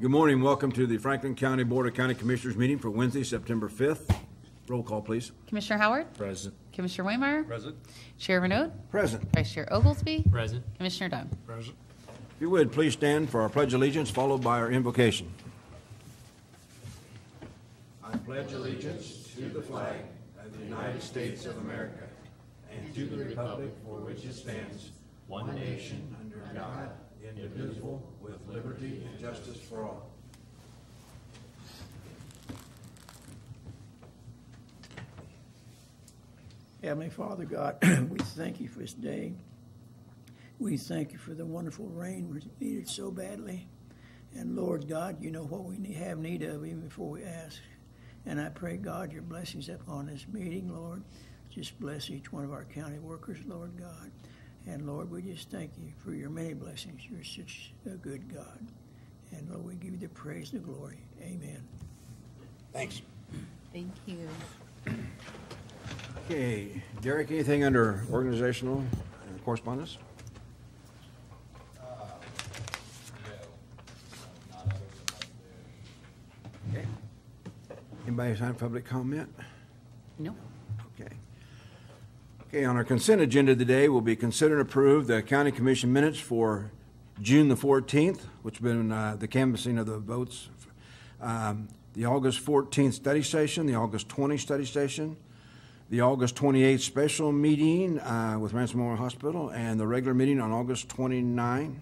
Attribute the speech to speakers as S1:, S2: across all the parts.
S1: Good morning, welcome to the Franklin County Board of County Commissioners meeting for Wednesday, September 5th. Roll call, please.
S2: Commissioner Howard?
S3: Present.
S2: Commissioner Waymire?
S4: Present.
S2: Chair Renaud?
S1: Present.
S2: Vice Chair Oglesby?
S5: Present.
S2: Commissioner Dunn?
S4: Present.
S1: If you would, please stand for our pledge of allegiance, followed by our invocation. I pledge allegiance to the flag of the United States of America and to the republic for which it stands, one nation, under God, indivisible, with liberty and justice for all.
S6: Heavenly Father God, we thank you for this day. We thank you for the wonderful rain we needed so badly. And Lord God, you know what we have need of even before we ask. And I pray, God, your blessings upon this meeting, Lord. Just bless each one of our county workers, Lord God. And Lord, we just thank you for your many blessings. You're such a good God. And Lord, we give you the praise and the glory. Amen.
S1: Thanks.
S2: Thank you.
S1: Okay, Derek, anything under organizational and correspondence? Uh, okay. Anybody sign public comment?
S2: No.
S1: Okay. On our consent agenda today, we'll be consider and approve the county commission minutes for June the 14th, which has been uh, the canvassing of the votes, um, the August 14th study session, the August 20 study session, the August 28th special meeting uh, with Ransom Memorial Hospital, and the regular meeting on August 29.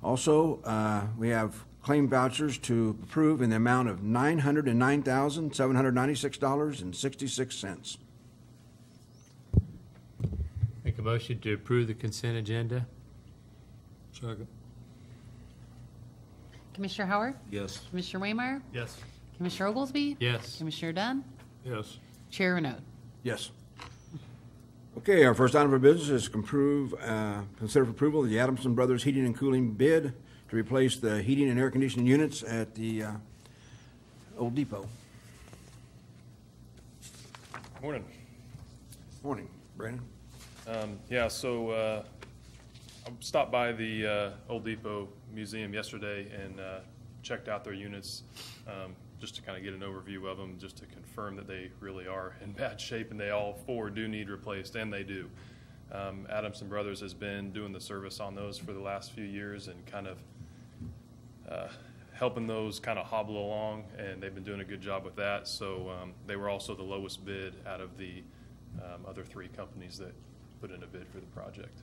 S1: Also, uh, we have claim vouchers to approve in the amount of $909,796.66.
S5: Make a motion to approve the consent agenda?
S4: Second.
S2: Commissioner Howard?
S3: Yes.
S2: Commissioner Waymire?
S4: Yes.
S2: Commissioner Oglesby?
S5: Yes.
S2: Commissioner Dunn?
S4: Yes.
S2: Chair Renaud?
S1: Yes. Okay, our first item of business is to approve, uh, consider for approval the Adamson Brothers Heating and Cooling bid to replace the heating and air conditioning units at the uh, Old Depot.
S7: Morning.
S1: Morning, Brandon.
S7: Um, yeah, so uh, I stopped by the uh, Old Depot Museum yesterday and uh, checked out their units um, just to kind of get an overview of them, just to confirm that they really are in bad shape and they all four do need replaced, and they do. Um, Adamson Brothers has been doing the service on those for the last few years and kind of uh, helping those kind of hobble along, and they've been doing a good job with that. So um, they were also the lowest bid out of the um, other three companies that put in a bid for the project.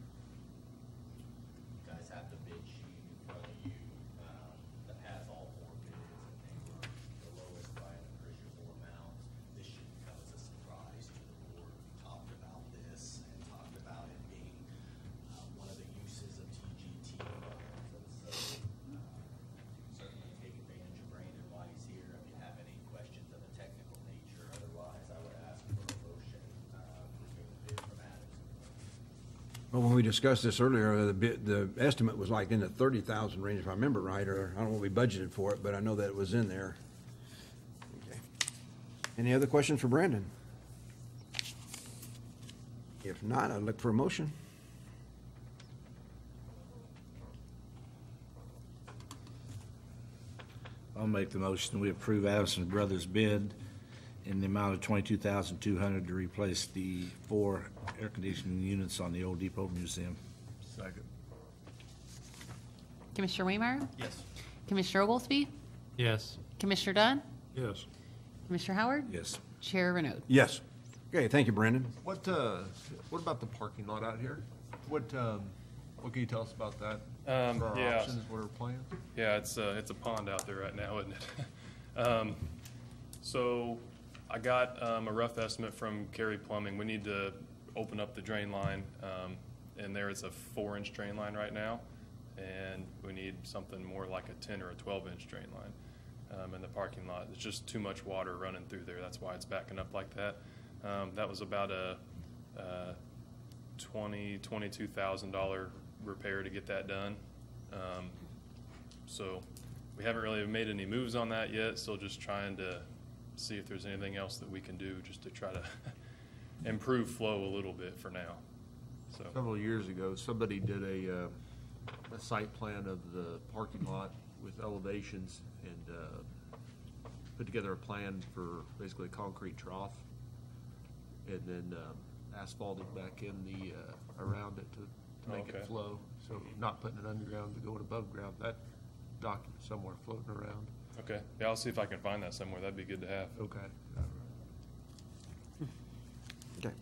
S8: You guys have the bid sheet in front of you, um, that has all four bids, and they were the lowest by an appreciable amount. This shouldn't come as a surprise to the board. We talked about this and talked about it being, uh, one of the uses of TGT funds. And so, uh, certainly take advantage of Brandon while he's here. If you have any questions of a technical nature, otherwise I would ask for a motion, uh, for the bid from Adams.
S1: Well, when we discussed this earlier, the bid, the estimate was like in the 30,000 range, if I remember right, or I don't know what we budgeted for it, but I know that it was in there. Okay. Any other questions for Brandon? If not, I'd look for a motion.
S3: I'll make the motion. We approve Addison Brothers bid in the amount of twenty-two thousand two hundred to replace the four air conditioning units on the Old Depot Museum.
S4: Second.
S2: Commissioner Waymire?
S4: Yes.
S2: Commissioner Oglesby?
S5: Yes.
S2: Commissioner Dunn?
S4: Yes.
S2: Commissioner Howard?
S3: Yes.
S2: Chair Renaud?
S1: Yes. Okay, thank you, Brandon.
S4: What, uh, what about the parking lot out here? What, um, what can you tell us about that?
S7: Um,
S4: For our
S7: yeah.
S4: options, what are plans?
S7: Yeah, it's a, it's a pond out there right now, isn't it? um, so I got um, a rough estimate from Kerry Plumbing. We need to open up the drain line, um, and there is a four inch drain line right now, and we need something more like a 10 or a 12 inch drain line um, in the parking lot. There's just too much water running through there. That's why it's backing up like that. Um, that was about a, uh twenty, twenty-two thousand dollar repair to get that done. Um, so we haven't really made any moves on that yet. Still just trying to see if there's anything else that we can do just to try to improve flow a little bit for now. So
S4: Several years ago, somebody did a, uh, a site plan of the parking lot with elevations and uh, put together a plan for basically a concrete trough. And then um, asphalting back in the, uh, around it to to make it flow. So not putting it underground, but going above ground. That document somewhere floating around.
S7: Okay, yeah, I'll see if I can find that somewhere. That'd be good to have.
S4: Okay.
S1: Okay.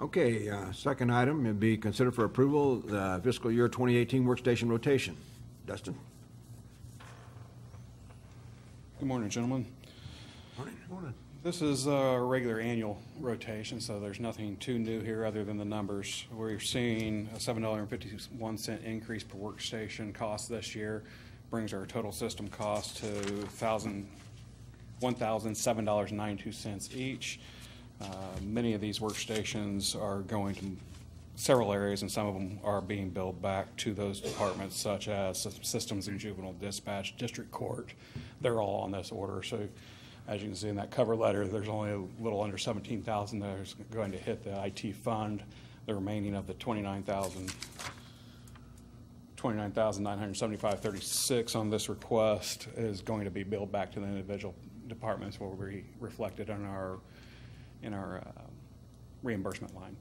S1: Okay, uh, second item would be consider for approval the fiscal year 2018 workstation rotation. Dustin?
S9: Good morning, gentlemen.
S1: Morning.
S4: Morning.
S9: This is a regular annual rotation, so there's nothing too new here other than the numbers. We're seeing a $7.51 increase per workstation cost this year, brings our total system cost to $1,000 $1,007.92 each. Uh, Many of these workstations are going to several areas, and some of them are being billed back to those departments, such as Systems and Juvenile Dispatch, District Court. They're all on this order. So as you can see in that cover letter, there's only a little under 17,000 that is going to hit the IT fund. The remaining of the 29,000 $29,975.36 on this request is going to be billed back to the individual departments will be reflected in our, in our uh, reimbursement line.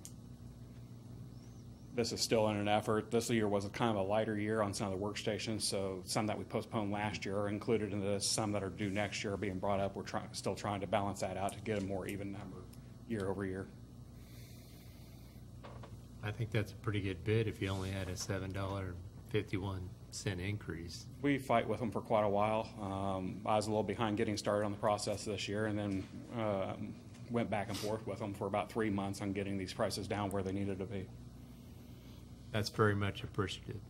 S9: This is still in an effort. This year was a kind of a lighter year on some of the workstations, so some that we postponed last year are included in this. Some that are due next year are being brought up. We're trying, still trying to balance that out to get a more even number year over year.
S5: I think that's a pretty good bid if you only had a seven dollar and fifty-one cent increase.
S9: We fight with them for quite a while. Um, I was a little behind getting started on the process this year and then um, went back and forth with them for about three months on getting these prices down where they needed to be.
S5: That's very much appreciated.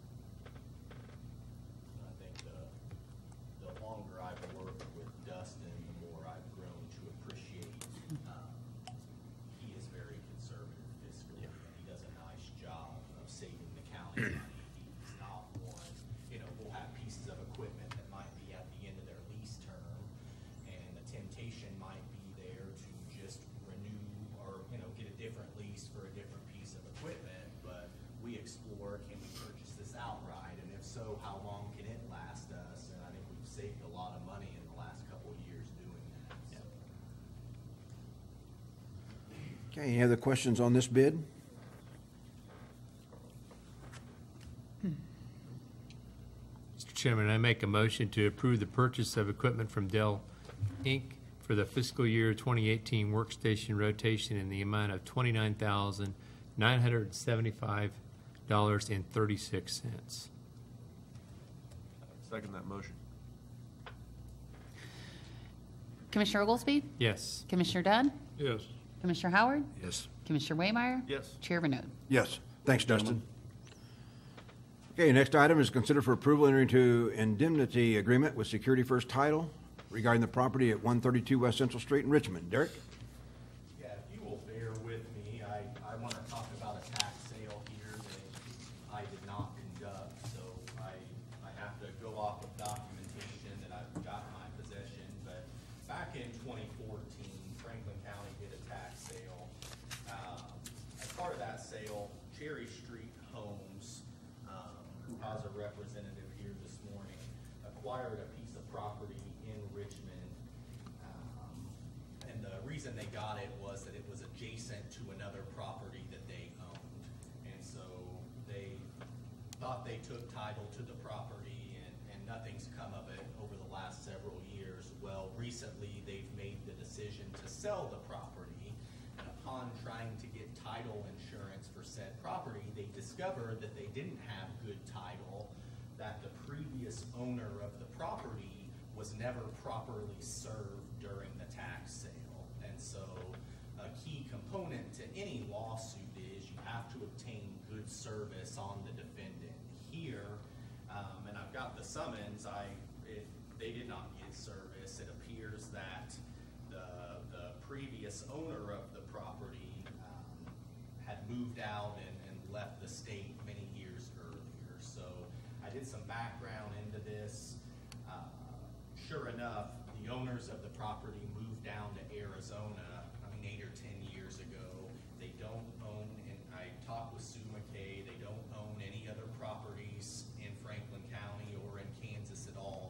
S8: I think the, the longer I've worked with Dustin, the more I've grown to appreciate, um, he is very conservative fiscally. He does a nice job of saving the county money. He's not one, you know, we'll have pieces of equipment that might be at the end of their lease term, and the temptation might be there to just renew or, you know, get a different lease for a different piece of equipment, but we explore, can we purchase this outright, and if so, how long can it last us? And I think we've saved a lot of money in the last couple of years doing that, so.
S1: Okay, any other questions on this bid?
S5: Mr. Chairman, I make a motion to approve the purchase of equipment from Dell Inc. for the fiscal year 2018 workstation rotation in the amount of $29,975.36.
S4: Second that motion.
S2: Commissioner Oglesby?
S5: Yes.
S2: Commissioner Dunn?
S4: Yes.
S2: Commissioner Howard?
S3: Yes.
S2: Commissioner Waymire?
S4: Yes.
S2: Chair Renaud.
S1: Yes. Thanks, Dustin. Okay, next item is consider for approval entering into indemnity agreement with Security First Title regarding the property at 132 West Central Street in Richmond. Derek?
S8: Franklin County did a tax sale. Um, As part of that sale, Cherry Street Homes, um, who has a representative here this morning, acquired a piece of property in Richmond. Um, And the reason they got it was that it was adjacent to another property that they owned. And so they thought they took title to the property and, and nothing's come of it over the last several years. Well, recently, they've made the decision to sell the property. And upon trying to get title insurance for said property, they discovered that they didn't have good title, that the previous owner of the property was never properly served during the tax sale. And so a key component to any lawsuit is you have to obtain good service on the defendant. Here, um, and I've got the summons, I, they did not get service. It appears that previous owner of the property, um, had moved out and, and left the state many years earlier. So I did some background into this. Uh, Sure enough, the owners of the property moved down to Arizona, I mean, eight or ten years ago. They don't own, and I talked with Sue McKay, they don't own any other properties in Franklin County or in Kansas at all.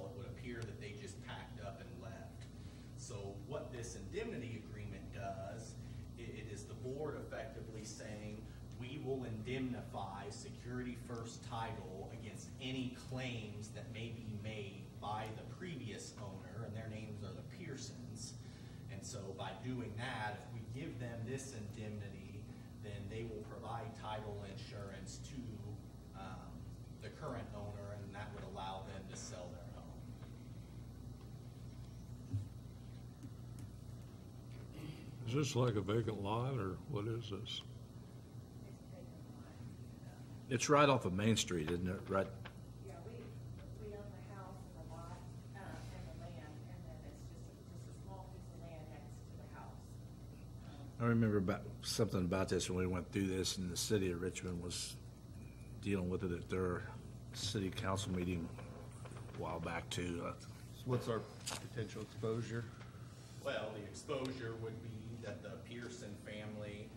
S8: Security first title against any claims that may be made by the previous owner, and their names are the Pearsons. And so by doing that, if we give them this indemnity, then they will provide title insurance to um, the current owner, and that would allow them to sell their home.
S10: Is this like a vacant lot, or what is this?
S3: It's right off of Main Street, isn't it? Right,
S11: Yeah, we, we own the house and the lot, uh, and the land, and then it's just, just a small piece of land next to the house.
S3: I remember about, something about this when we went through this, and the city of Richmond was dealing with it at their city council meeting a while back too. Uh,
S4: What's our potential exposure?
S8: Well, the exposure would be that the Pearson family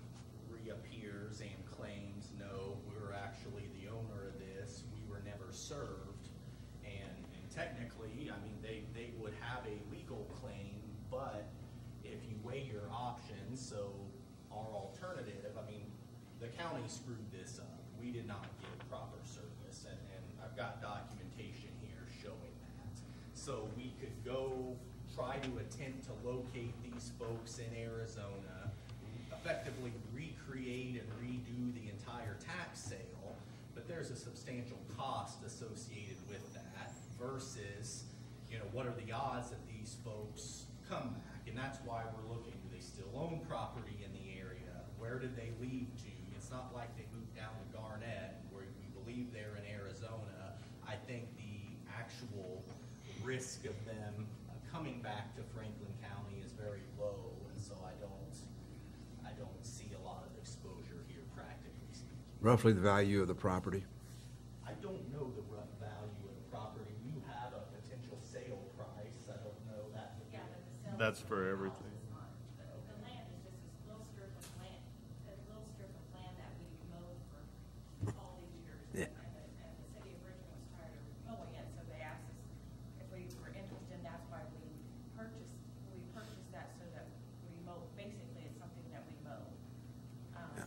S8: reappears and claims, no, we were actually the owner of this, we were never served. And, and technically, I mean, they, they would have a legal claim, but if you weigh your options, so our alternative, I mean, the county screwed this up. We did not get proper service, and, and I've got documentation here showing that. So we could go try to attempt to locate these folks in Arizona, effectively recreate and redo the entire tax sale, but there's a substantial cost associated with that versus, you know, what are the odds that these folks come back? And that's why we're looking, do they still own property in the area? Where did they leave to? It's not like they moved down to Garnett, where we believe they're in Arizona. I think the actual risk of them coming back to Franklin County is very low, and so I don't, don't see a lot of exposure here practically speaking.
S1: Roughly the value of the property?
S8: I don't know the rough value of the property. You have a potential sale price. I don't know that.
S11: Yeah, but the sale.
S4: That's for everything.
S11: is not. The, the land is just this little strip of land, a little strip of land that we mowed for all these years.
S1: Yeah.
S11: And the, and the city of Richmond was tired of mowing it, so they asked us if we were interested, and that's why we purchased, we purchased that so that we mow, basically it's something that we mow. Um,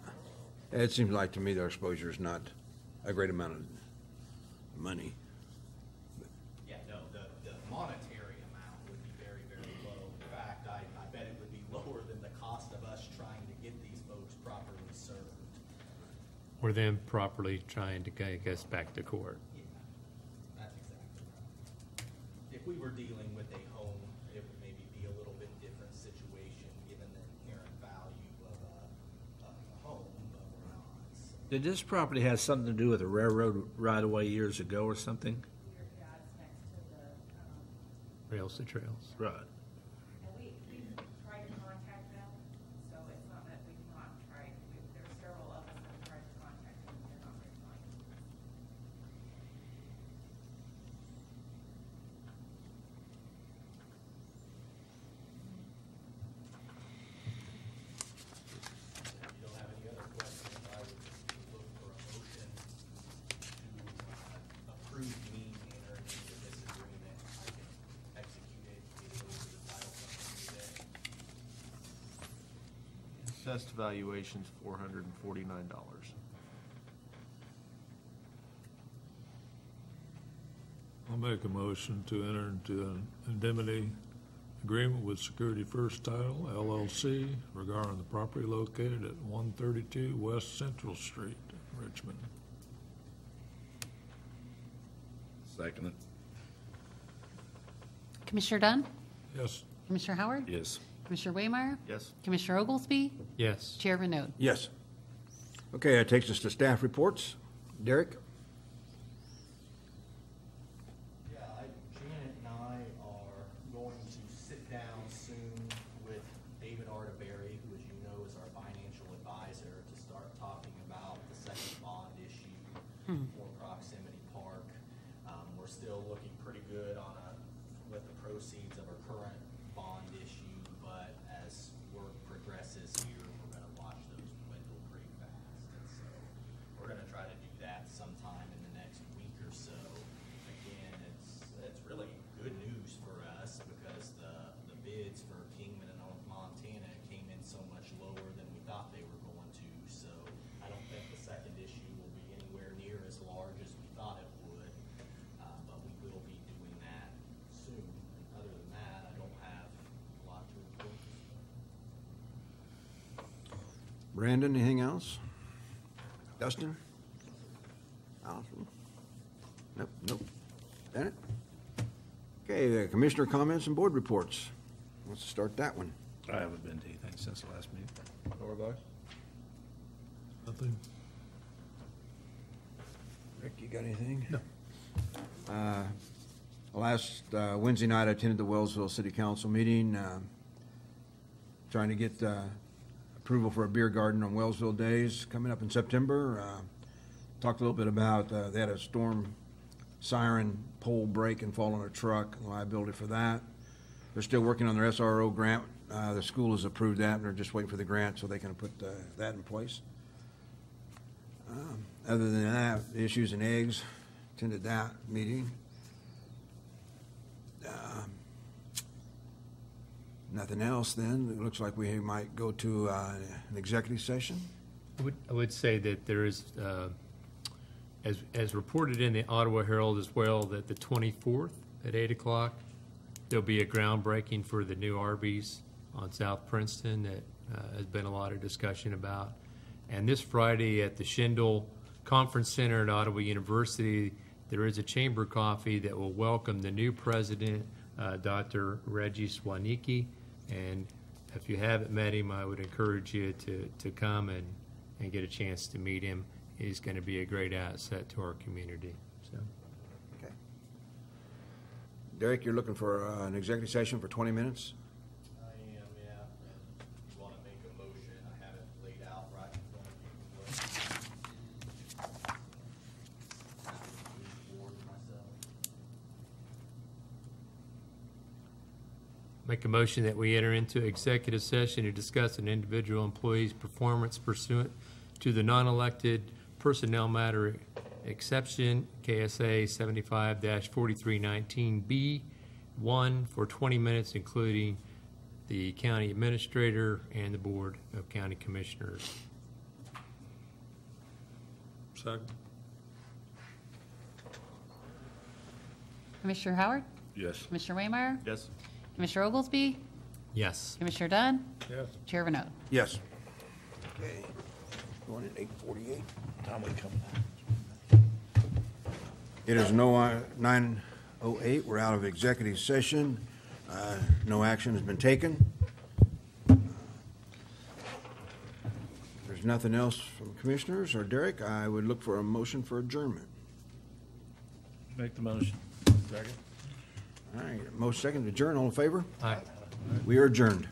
S1: It seems like to me their exposure is not a great amount of money.
S8: Yeah, no, the, the monetary amount would be very, very low. In fact, I, I bet it would be lower than the cost of us trying to get these folks properly served.
S5: Or them properly trying to get us back to court.
S8: Yeah, that's exactly right. If we were dealing with a home, it would maybe be a little bit different situation, given the inherent value of a, of a home, but we're not. so.
S3: Did this property have something to do with a railroad right-of-way years ago or something?
S11: We're, yeah, it's next to the, um,
S5: Rails to trails.
S3: Right.
S11: And we, we've tried to contact them, so it's not that we've not tried, We- there's several of us that have tried to contact them, and they're not responding.
S8: If you don't have any other questions, I would look for a motion to uh, approve me entering into this agreement. I can execute it, get it over to the title company today.
S4: Assessed valuation's four hundred and forty-nine dollars.
S10: I'll make a motion to enter into an indemnity agreement with Security First Title LLC regarding the property located at one thirty-two West Central Street, Richmond.
S3: Second it.
S2: Commissioner Dunn?
S10: Yes,
S2: Commissioner Howard?
S3: Yes.
S2: Commissioner Waymire?
S4: Yes.
S2: Commissioner Oglesby?
S5: Yes.
S2: Chair Renaud.
S1: Yes. Okay, that takes us to staff reports. Derek?
S8: Yeah, I, Janet and I are going to sit down soon with David Arteberry, who, as you know, is our financial advisor, to start talking about the second bond issue for Proximity Park. Um, we're still looking pretty good on a, with the proceeds of our current bond issue, but as work progresses here, we're gonna watch those dwindle pretty fast. And so, we're gonna try to do that sometime in the next week or so. Again, it's, it's really good news for us because the, the bids for Kingman and Montana came in so much lower than we thought they were going to. So I don't think the second issue will be anywhere
S1: Brandon, anything else? Dustin? Allison? Nope, nope. Bennett? Okay, uh, commissioner comments and board reports. Let's start that one.
S3: I haven't been to anything since the last meeting.
S10: Nothing?
S1: Rick, you got anything? No. Uh, Last uh, Wednesday night, I attended the Wellsville City Council meeting, uh, trying to get uh, approval for a beer garden on Wellsville Days coming up in September. Uh, Talked a little bit about, uh, they had a storm siren pole break and fall on a truck, liability for that. They're still working on their SRO grant. Uh, The school has approved that, and they're just waiting for the grant so they can put uh, that in place. Um, Other than that, issues and eggs, attended that meeting. Um, Nothing else then. It looks like we might go to uh, an executive session.
S5: I would, I would say that there is, uh, as, as reported in the Ottawa Herald as well, that the 24th at 8 o'clock, there'll be a groundbreaking for the new Arby's on South Princeton that uh, has been a lot of discussion about. And this Friday at the Schindel Conference Center at Ottawa University, there is a chamber coffee that will welcome the new president, uh, Dr. Reggie Swanicki. And if you haven't met him, I would encourage you to, to come and, and get a chance to meet him. He's going to be a great asset to our community, so.
S1: Okay. Derek, you're looking for uh, an executive session for 20 minutes?
S8: I am, yeah, and you wanna make a motion, I have it laid out right in front of you. Have to move forward myself.
S5: Make a motion that we enter into executive session to discuss an individual employee's performance pursuant to the non-elected personnel matter exception, KSA seventy-five forty-three nineteen B, one for twenty minutes, including the county administrator and the Board of County Commissioners.
S10: Second?
S2: Commissioner Howard?
S3: Yes.
S2: Commissioner Waymire?
S4: Yes?
S2: Commissioner Oglesby?
S5: Yes.
S2: Commissioner Dunn?
S10: Yes.
S2: Chair Renaud?
S1: Yes. Okay. Going at 8:48.
S3: Tom, we coming?
S1: It is no, uh, 9:08, we're out of executive session. Uh, No action has been taken. There's nothing else from commissioners or Derek. I would look for a motion for adjournment.
S3: Make the motion. Second.
S1: All right, most second adjourn, all in favor?
S5: Aye.
S1: We are adjourned.